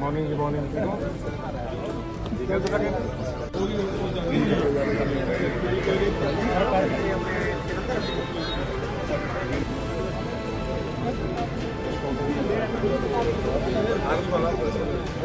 morning morning morning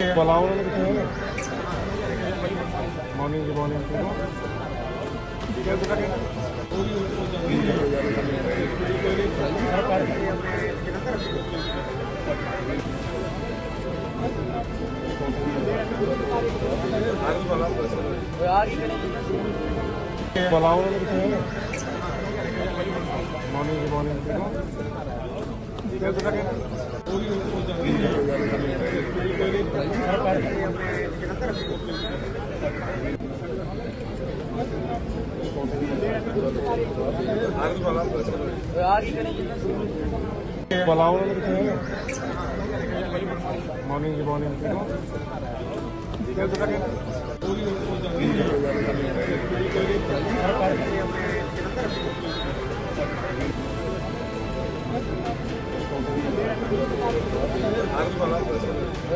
पलाव morning good morning morning morning पलाव morning morning ठीक है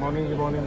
morning morning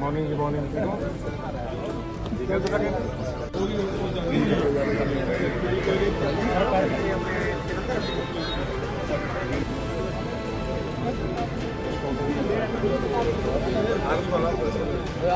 morning morning